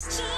Just